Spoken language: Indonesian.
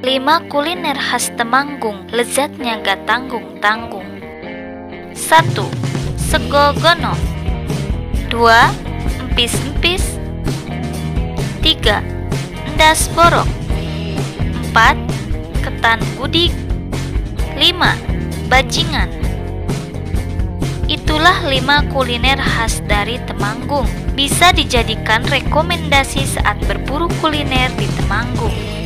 5 kuliner khas Temanggung, lezatnya gak tanggung-tanggung. 1. Sego gono 2. Empis-empis 3. Endas borok 4. Ketan gudik 5. Bajingan Itulah 5 kuliner khas dari Temanggung Bisa dijadikan rekomendasi saat berburu kuliner di Temanggung